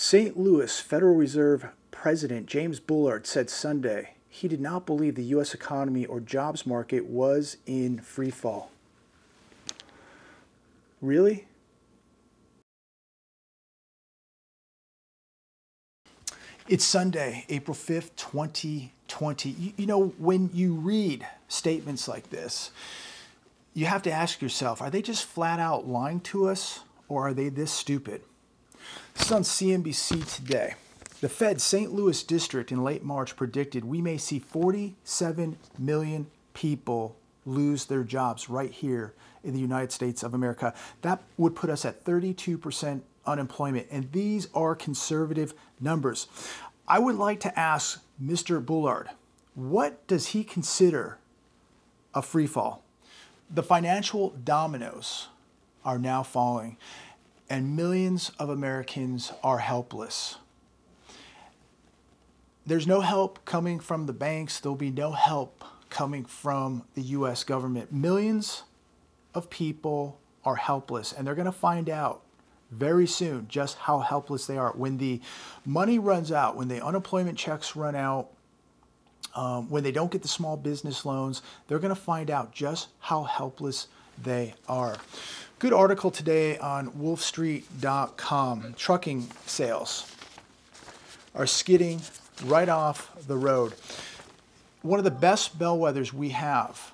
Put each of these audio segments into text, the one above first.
St. Louis Federal Reserve President James Bullard said Sunday he did not believe the U.S. economy or jobs market was in free fall. Really? It's Sunday, April 5th, 2020. You, you, know, when you read statements like this, you have to ask yourself are they just flat out lying to us or are they this stupid? Is on CNBC today. The Fed St. Louis district in late March predicted we may see 47 million people lose their jobs right here in the United States of America. That would put us at 32% unemployment. And these are conservative numbers. I would like to ask Mr. Bullard, what does he consider a free fall? The financial dominoes are now falling, and millions of Americans are helpless. There's no help coming from the banks, there'll be no help coming from the US government. Millions of people are helpless, and they're going to find out very soon just how helpless they are. When the money runs out, when the unemployment checks run out, um, when they don't get the small business loans, they're going to find out just how helpless they are. Good article today on wolfstreet.com. Trucking sales are skidding right off the road. One of the best bellwethers we have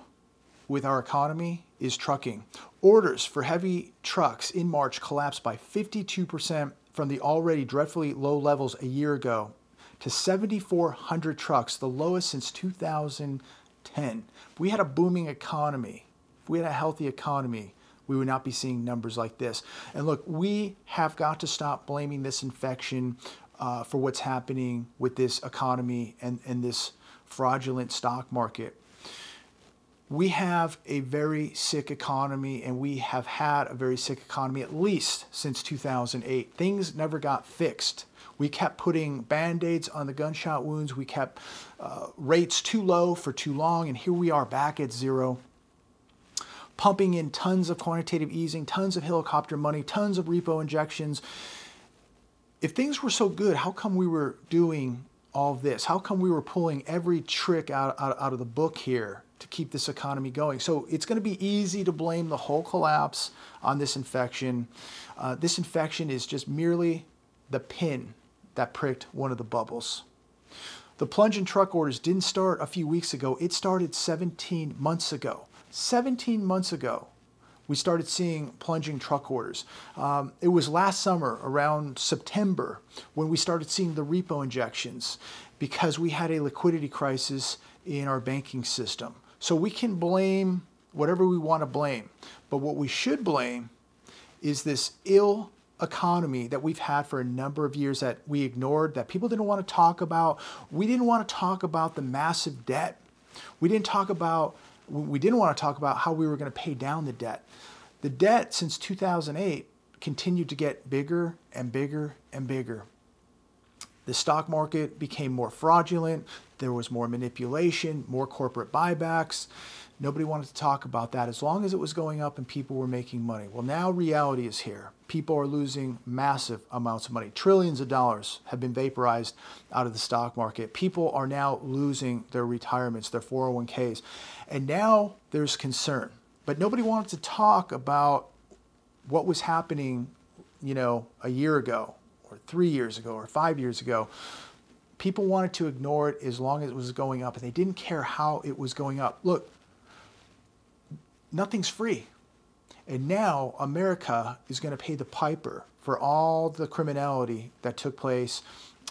with our economy is trucking. Orders for heavy trucks in March collapsed by 52% from the already dreadfully low levels a year ago to 7,400 trucks, the lowest since 2010. If we had a booming economy, we had a healthy economy, we would not be seeing numbers like this. And look, we have got to stop blaming this infection uh, for what's happening with this economy and, and this fraudulent stock market we have a very sick economy and we have had a very sick economy at least since 2008. Things never got fixed. We kept putting band aids on the gunshot wounds. We kept uh, rates too low for too long, and here we are back at zero. Pumping in tons of quantitative easing, tons of helicopter money, tons of repo injections. If things were so good, how come we were doing all this? How come we were pulling every trick out, out, out of the book here? to keep this economy going. So it's going to be easy to blame the whole collapse on this infection. Uh, this infection is just merely the pin that pricked one of the bubbles. The plunge in truck orders didn't start a few weeks ago, it started 17 months ago. 17 months ago, we started seeing plunging truck orders. Um, it was last summer, around September, when we started seeing the repo injections because we had a liquidity crisis in our banking system. So we can blame whatever we want to blame. But what we should blame is this ill economy that we've had for a number of years that we ignored, that people didn't want to talk about. We didn't want to talk about the massive debt. We didn't talk about we didn't want to talk about how we were going to pay down the debt. The debt since 2008 continued to get bigger and bigger and bigger. The stock market became more fraudulent. There was more manipulation, more corporate buybacks. Nobody wanted to talk about that as long as it was going up and people were making money. Well, now reality is here. People are losing massive amounts of money. Trillions of dollars have been vaporized out of the stock market. People are now losing their retirements, their 401ks. And now there's concern. But nobody wanted to talk about what was happening, you know, a year ago or three years ago or five years ago, people wanted to ignore it as long as it was going up, and they didn't care how it was going up. Look, nothing's free. And now America is going to pay the piper for all the criminality that took place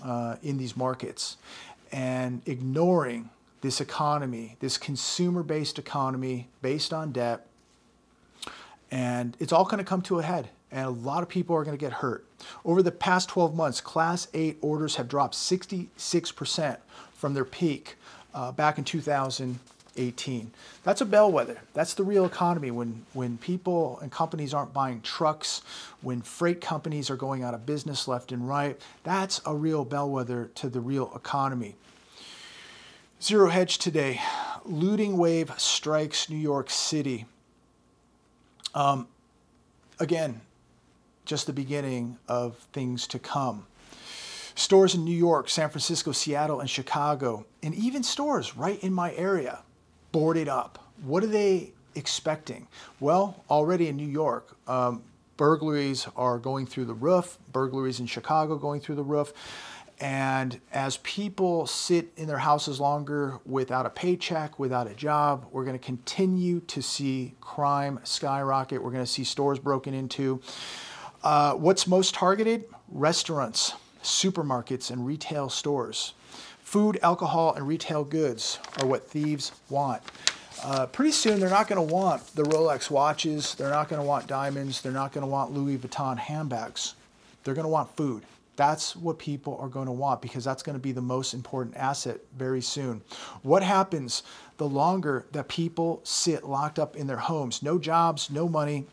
uh, in these markets and ignoring this economy, this consumer based economy based on debt. And it's all going to come to a head and a lot of people are going to get hurt. Over the past 12 months, Class 8 orders have dropped 66% from their peak uh, back in 2018. That's a bellwether. That's the real economy when, when people and companies aren't buying trucks, when freight companies are going out of business left and right. That's a real bellwether to the real economy. Zero Hedge today. Looting wave strikes New York City. Um, again, just the beginning of things to come. Stores in New York, San Francisco, Seattle, and Chicago, and even stores right in my area boarded up. What are they expecting? Well, already in New York, um, burglaries are going through the roof, burglaries in Chicago going through the roof. And as people sit in their houses longer without a paycheck, without a job, we're going to continue to see crime skyrocket. We're going to see stores broken into. Uh, what's most targeted? Restaurants, supermarkets, and retail stores. Food, alcohol, and retail goods are what thieves want. Uh, pretty soon, they're not going to want the Rolex watches. They're not going to want diamonds. They're not going to want Louis Vuitton handbags. They're going to want food. That's what people are going to want because that's going to be the most important asset very soon. What happens the longer that people sit locked up in their homes? No jobs, no money.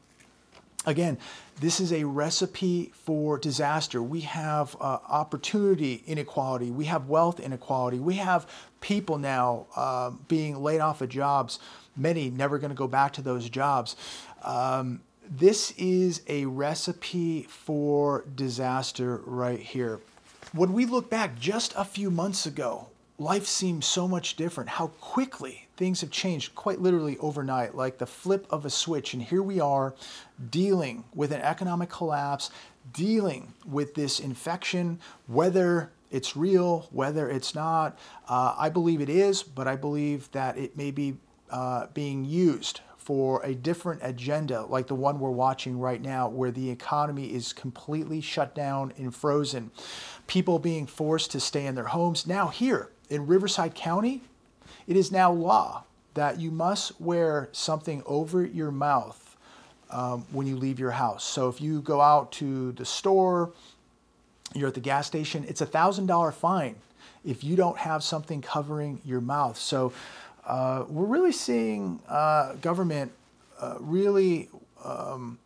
Again, this is a recipe for disaster. We have uh, opportunity inequality. We have wealth inequality. We have people now uh, being laid off of jobs, many never going to go back to those jobs. Um, this is a recipe for disaster right here. When we look back just a few months ago, life seems so much different. How quickly things have changed, quite literally overnight, like the flip of a switch. And here we are dealing with an economic collapse, dealing with this infection, whether it's real, whether it's not. Uh, I believe it is, but I believe that it may be uh, being used for a different agenda like the one we're watching right now, where the economy is completely shut down and frozen. People being forced to stay in their homes. Now, here in Riverside County, it is now law that you must wear something over your mouth um, when you leave your house. So if you go out to the store, you're at the gas station, it's a $1,000 fine if you don't have something covering your mouth. So uh, we're really seeing uh, government uh, really um,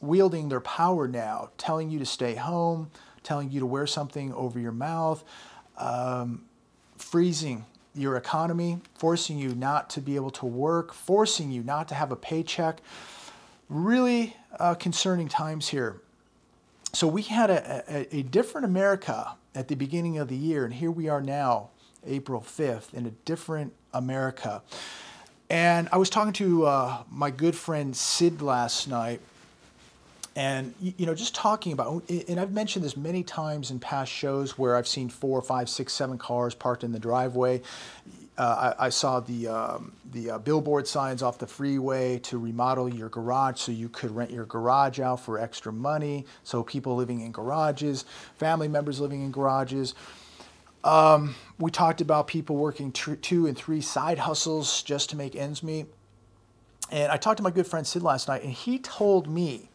wielding their power now, telling you to stay home, telling you to wear something over your mouth, um, freezing your economy, forcing you not to be able to work, forcing you not to have a paycheck. Really uh, concerning times here. So we had a, a, a different America at the beginning of the year, and here we are now, April 5th, in a different America. And I was talking to uh, my good friend Sid last night, and you know, just talking about, and I've mentioned this many times in past shows where I've seen four, five, six, seven cars parked in the driveway. Uh, I, I, saw the um, the uh, billboard signs off the freeway to remodel your garage so you could rent your garage out for extra money. So people living in garages, family members living in garages. Um, we talked about people working two and three side hustles just to make ends meet. And I talked to my good friend Sid last night, and he told me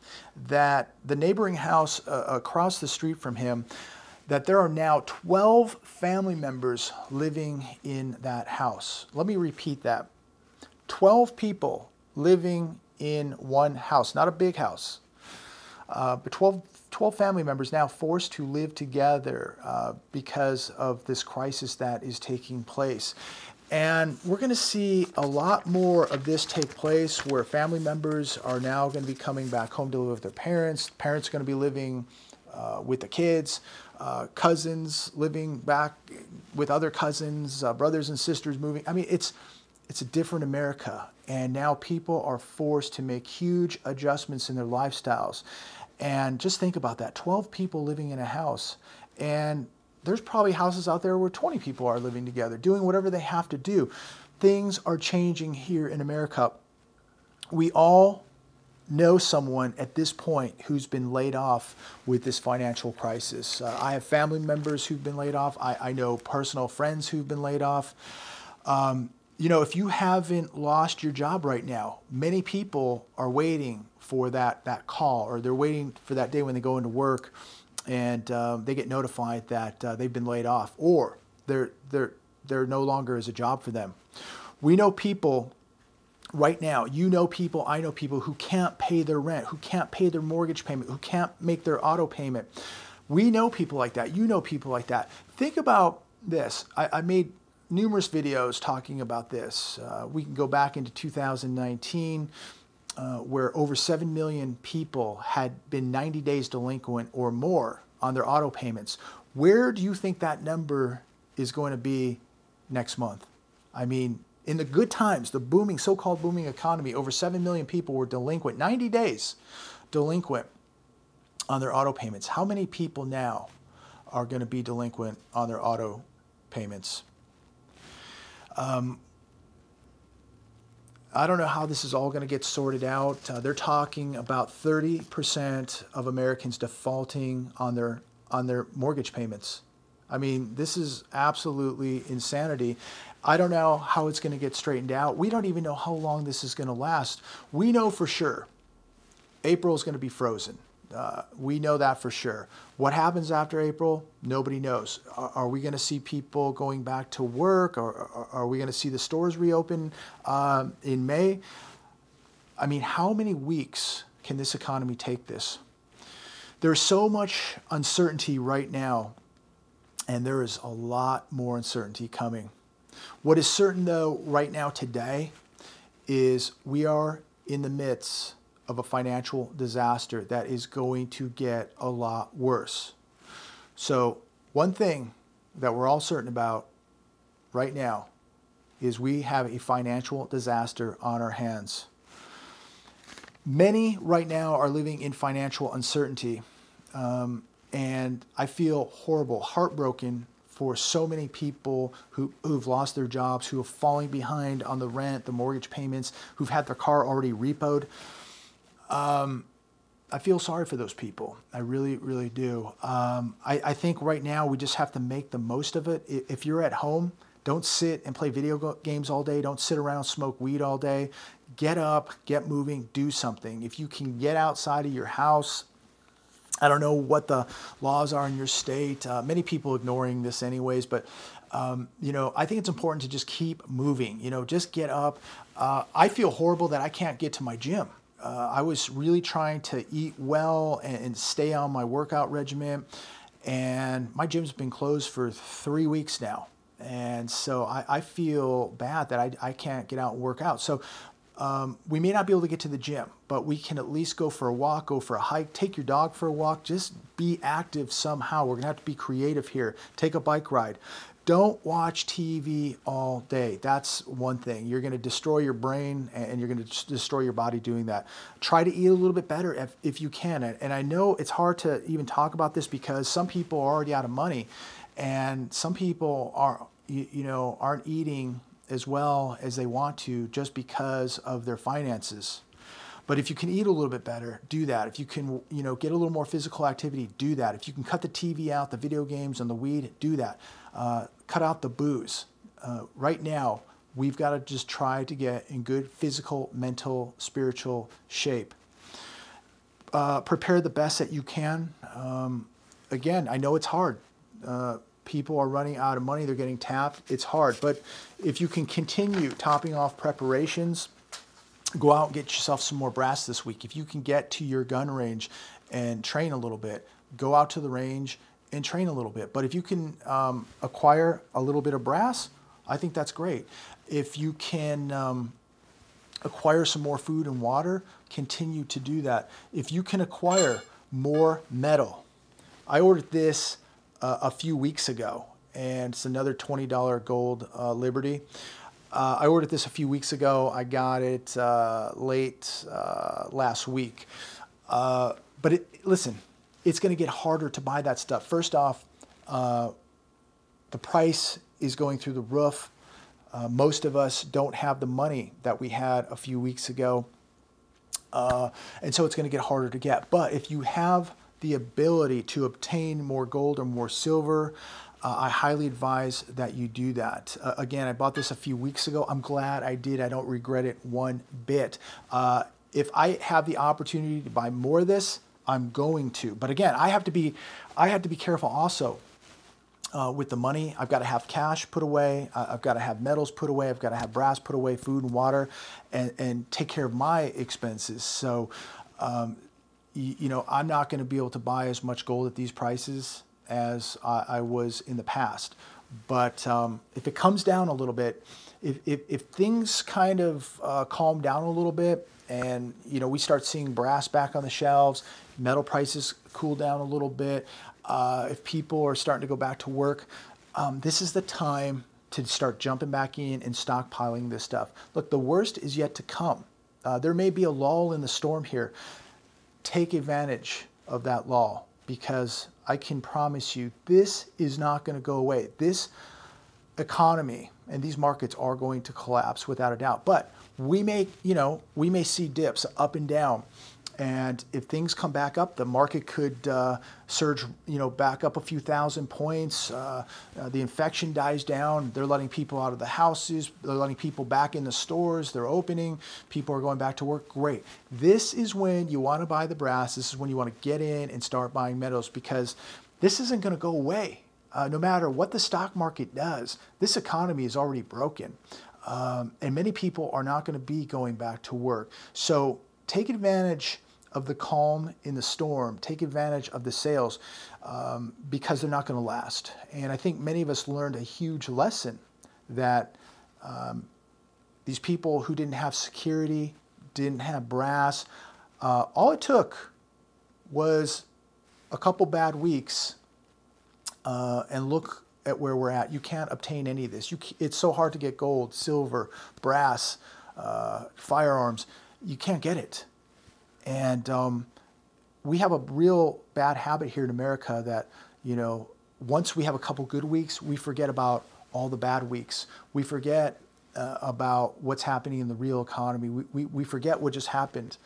that the neighboring house uh, across the street from him, that there are now 12 family members living in that house. Let me repeat that 12 people living in one house, not a big house, uh, but 12 12 family members now forced to live together uh, because of this crisis that is taking place. And we're going to see a lot more of this take place where family members are now going to be coming back home to live with their parents. Parents are going to be living uh, with the kids, uh, cousins living back with other cousins, uh, brothers and sisters moving. I mean, it's, it's a different America. And now people are forced to make huge adjustments in their lifestyles. And just think about that 12 people living in a house. And there's probably houses out there where 20 people are living together, doing whatever they have to do. Things are changing here in America. We all know someone at this point who's been laid off with this financial crisis. Uh, I have family members who've been laid off. I, I know personal friends who've been laid off. Um, you know, if you haven't lost your job right now, many people are waiting for that, that call or they're waiting for that day when they go into work and um, they get notified that uh, they've been laid off or they're, they're, they're no longer is a job for them. We know people right now, you know people, I know people who can't pay their rent, who can't pay their mortgage payment, who can't make their auto payment. We know people like that. You know people like that. Think about this. I, I made numerous videos talking about this. Uh, we can go back into 2019 uh, where over 7 million people had been 90 days delinquent or more on their auto payments. Where do you think that number is going to be next month? I mean, in the good times, the booming, so called booming economy, over 7 million people were delinquent, 90 days delinquent on their auto payments. How many people now are going to be delinquent on their auto payments? Um, I don't know how this is all going to get sorted out. Uh, they're talking about 30% of Americans defaulting on their on their mortgage payments. I mean, this is absolutely insanity. I don't know how it's going to get straightened out. We don't even know how long this is going to last. We know for sure April is going to be frozen. Uh, we know that for sure. What happens after April? Nobody knows. Are, are we going to see people going back to work, or, or are we going to see the stores reopen um, in May? I mean, how many weeks can this economy take this? There's so much uncertainty right now, and there is a lot more uncertainty coming. What is certain, though, right now, today, is we are in the midst of a financial disaster that is going to get a lot worse. So, one thing that we're all certain about right now is we have a financial disaster on our hands. Many right now are living in financial uncertainty. Um, and I feel horrible, heartbroken for so many people who, who've lost their jobs, who are falling behind on the rent, the mortgage payments, who've had their car already repoed. Um, I feel sorry for those people. I really, really do. Um, I, I, think right now we just have to make the most of it. If you're at home, don't sit and play video games all day. Don't sit around smoke weed all day. Get up, get moving, do something. If you can get outside of your house, I don't know what the laws are in your state. Uh, many people ignoring this anyways, but um, you know, I think it's important to just keep moving. You know, just get up. Uh, I feel horrible that I can't get to my gym. Uh, I was really trying to eat well and, and, stay on my workout regimen, and my gym's been closed for three weeks now. And so I, I feel bad that I, I can't get out and work out. So um, we may not be able to get to the gym, but we can at least go for a walk, go for a hike, take your dog for a walk, just be active somehow. We're gonna have to be creative here. Take a bike ride. Don't watch TV all day. That's one thing. You're going to destroy your brain and you're going to destroy your body doing that. Try to eat a little bit better if, if you can. And I know it's hard to even talk about this because some people are already out of money and some people are, you, you know, aren't eating as well as they want to just because of their finances. But if you can eat a little bit better, do that. If you can, you know, get a little more physical activity, do that. If you can cut the TV out, the video games and the weed, do that. Uh, cut out the booze. Uh, right now, we've got to just try to get in good physical, mental, spiritual shape. Uh, prepare the best that you can. Um, again, I know it's hard. Uh, people are running out of money, they're getting tapped. It's hard. But if you can continue topping off preparations, go out and get yourself some more brass this week. If you can get to your gun range and train a little bit, go out to the range and train a little bit. But if you can um, acquire a little bit of brass, I think that's great. If you can um, acquire some more food and water, continue to do that. If you can acquire more metal, I ordered this uh, a few weeks ago, and it's another $20 gold uh, Liberty. Uh, I ordered this a few weeks ago. I got it uh, late uh, last week. Uh, but it, listen, it's going to get harder to buy that stuff. First off, the price is going through the roof. most of us don't have the money that we had a few weeks ago. and so it's going to get harder to get. But if you have the ability to obtain more gold or more silver, uh, I highly advise that you do that. Uh, again, I bought this a few weeks ago. I'm glad I did. I don't regret it one bit. Uh, if I have the opportunity to buy more of this, I'm going to. But again, I have to be, I have to be careful also. Uh, with the money. I've got to have cash put away. Uh, I've got to have metals put away. I've got to have brass put away, food and water, and, and take care of my expenses. So um, you, you know, I'm not going to be able to buy as much gold at these prices as I, I was in the past. But um, if it comes down a little bit, if, if, if things kind of uh, calm down a little bit and you know we start seeing brass back on the shelves metal prices cool down a little bit uh, if people are starting to go back to work, um, this is the time to start jumping back in and stockpiling this stuff. Look, the worst is yet to come. Uh, there may be a lull in the storm here. Take advantage of that lull because I can promise you this is not going to go away. This economy and these markets are going to collapse without a doubt. But we may, you know, we may see dips up and down. And if things come back up, the market could uh, surge, you know, back up a few thousand points. Uh, uh, the infection dies down. They're letting people out of the houses. They're letting people back in the stores. They're opening. People are going back to work. Great. This is when you want to buy the brass. This is when you want to get in and start buying metals because this isn't going to go away. Uh, no matter what the stock market does, this economy is already broken. Um, and many people are not going to be going back to work. So take advantage of the calm in the storm. Take advantage of the sales um, because they're not going to last. And I think many of us learned a huge lesson that um, these people who didn't have security, didn't have brass, uh, all it took was a couple bad weeks uh, and look at where we're at. You can't obtain any of this. You, it's so hard to get gold, silver, brass, uh, firearms. You can't get it. And um, we have a real bad habit here in America that, you know, once we have a couple good weeks, we forget about all the bad weeks. We forget uh, about what's happening in the real economy. We, we, we forget what just happened.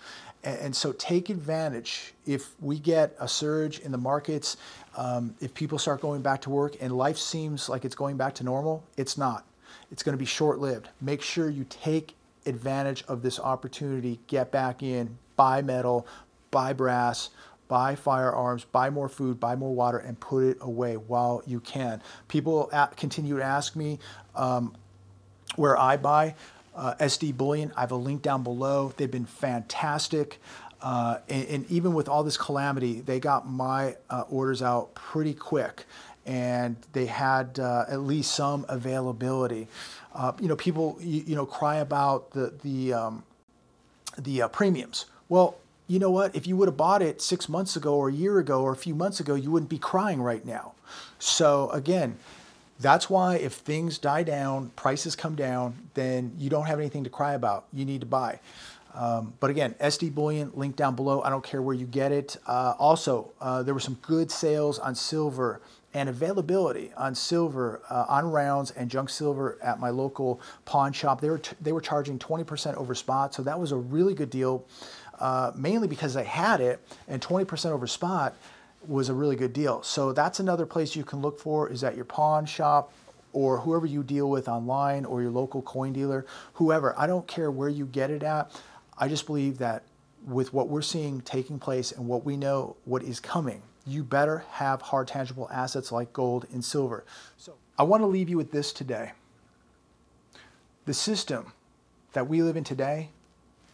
And, so take advantage. If we get a surge in the markets, um, if people start going back to work and life seems like it's going back to normal, it's not. It's going to be short lived. Make sure you take advantage of this opportunity, get back in, buy metal, buy brass, buy firearms, buy more food, buy more water, and put it away while you can. People continue to ask me um, where I buy. Uh, SD Bullion, I have a link down below. They've been fantastic. Uh, and, and, even with all this calamity, they got my uh, orders out pretty quick and they had uh, at least some availability. Uh, you know, people you, you, know cry about the the um, the uh, premiums. Well, you know what? If you would have bought it six months ago or a year ago or a few months ago, you wouldn't be crying right now. So again, that's why if things die down, prices come down, then you don't have anything to cry about. You need to buy. Um, but again, SD Bullion, link down below. I don't care where you get it. Uh, also, uh, there were some good sales on silver and availability on silver, uh, on rounds and junk silver at my local pawn shop. They were, they were charging 20% over spot, so that was a really good deal, uh, mainly because I had it, and 20% over spot was a really good deal. So that's another place you can look for is at your pawn shop or whoever you deal with online or your local coin dealer, whoever. I don't care where you get it at. I just believe that with what we're seeing taking place and what we know what is coming, you better have hard tangible assets like gold and silver. So I want to leave you with this today. The system that we live in today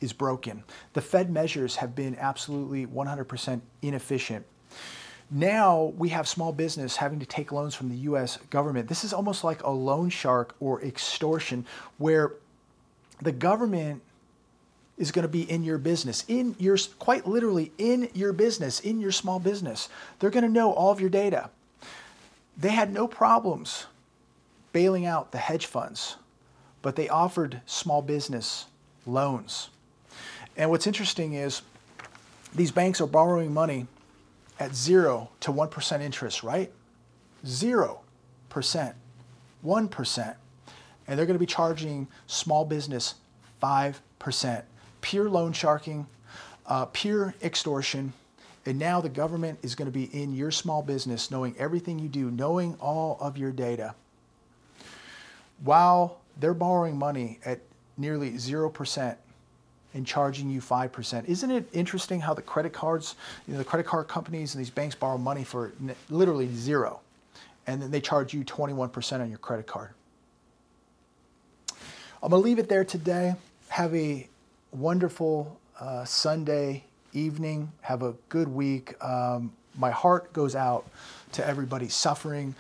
is broken. The Fed measures have been absolutely 100% inefficient. Now we have small business having to take loans from the US government. This is almost like a loan shark or extortion where the government is going to be in your business, in your, quite literally in your business, in your small business. They're going to know all of your data. They had no problems bailing out the hedge funds, but they offered small business loans. And what's interesting is these banks are borrowing money at zero to 1% interest, right? Zero percent, 1%. And they're going to be charging small business 5% pure loan sharking, uh, pure extortion. And now the government is going to be in your small business, knowing everything you do, knowing all of your data. While they're borrowing money at nearly 0% and charging you 5%. Isn't it interesting how the credit cards, you know, the credit card companies and these banks borrow money for literally zero, and then they charge you 21% on your credit card? I'm to leave it there today. Have a wonderful uh, Sunday evening. Have a good week. Um, my heart goes out to everybody suffering.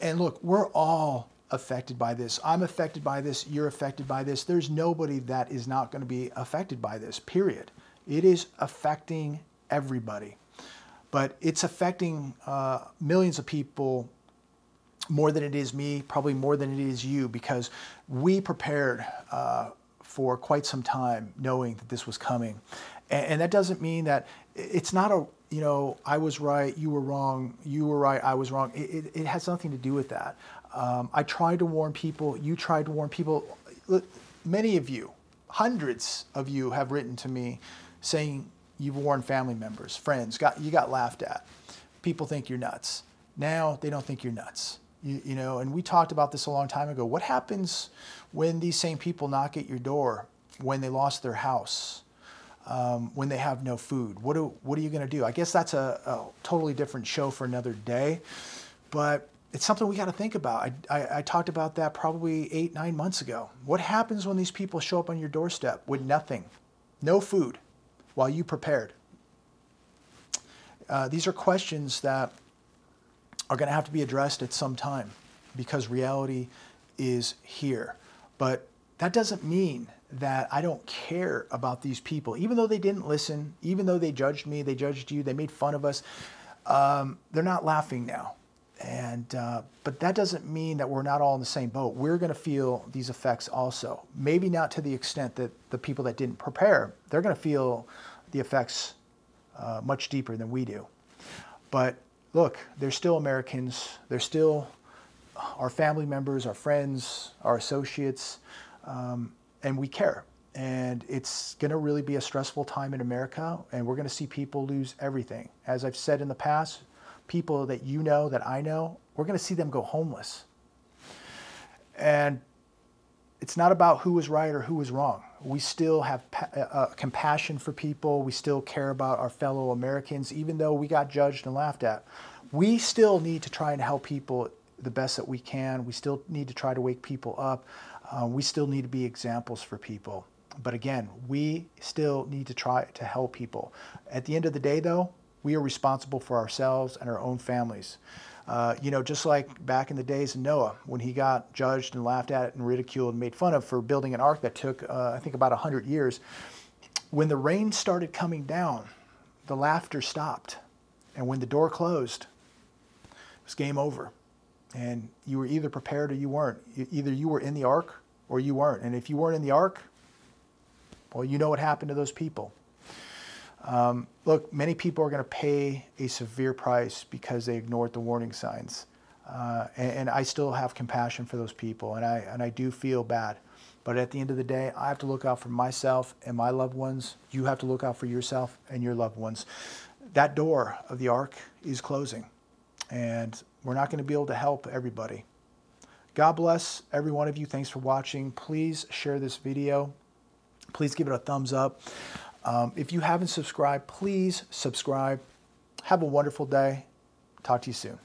And look, we're all affected by this. I'm affected by this. You're affected by this. There's nobody that is not going to be affected by this, period. It is affecting everybody. but it's affecting uh, millions of people more than it is me, probably more than it is you, because we prepared uh, for quite some time knowing that this was coming. And, and, that doesn't mean that it's not a, you know, I was right, you were wrong, you were right, I was wrong. It, it, it has nothing to do with that. Um, I tried to warn people, you tried to warn people. Many of you, hundreds of you have written to me saying you've warned family members, friends, got, you got laughed at. People think you're nuts. Now they don't think you're nuts. You, you, know, and we talked about this a long time ago. What happens when these same people knock at your door when they lost their house, um, when they have no food? What, do, what are you going to do? I guess that's a, a, totally different show for another day, but it's something we got to think about. I, I, I, talked about that probably eight, nine months ago. What happens when these people show up on your doorstep with nothing, no food, while you prepared? Uh, these are questions that are going to have to be addressed at some time because reality is here. But that doesn't mean that I don't care about these people, even though they didn't listen, even though they judged me, they judged you, they made fun of us. Um, they're not laughing now. And uh, but that doesn't mean that we're not all in the same boat. We're going to feel these effects also. Maybe not to the extent that the people that didn't prepare. They're going to feel the effects uh, much deeper than we do. But look, they're still Americans. They're still our family members, our friends, our associates, um, and we care. And it's going to really be a stressful time in America, and we're going to see people lose everything. As I've said in the past, people that you know, that I know, we're going to see them go homeless. And it's not about who was right or who was wrong. We still have uh, uh, compassion for people. We still care about our fellow Americans, even though we got judged and laughed at. We still need to try and help people the best that we can. We still need to try to wake people up. Uh, we still need to be examples for people. But again, we still need to try to help people. At the end of the day, though, we are responsible for ourselves and our own families. Uh, you know, just like back in the days of Noah, when he got judged and laughed at and ridiculed and made fun of for building an ark that took, uh, I think, about 100 years. When the rain started coming down, the laughter stopped. And when the door closed, it was game over. And you were either prepared or you weren't. Either you were in the ark or you weren't. And if you weren't in the ark, well, you know what happened to those people. Um, look, many people are going to pay a severe price because they ignored the warning signs. Uh, and, and, I still have compassion for those people, and I, and I do feel bad. But at the end of the day, I have to look out for myself and my loved ones. You have to look out for yourself and your loved ones. That door of the ark is closing, and we're not going to be able to help everybody. God bless every one of you. Thanks for watching. Please share this video. Please give it a thumbs up. Um, if you haven't subscribed, please subscribe. Have a wonderful day. Talk to you soon.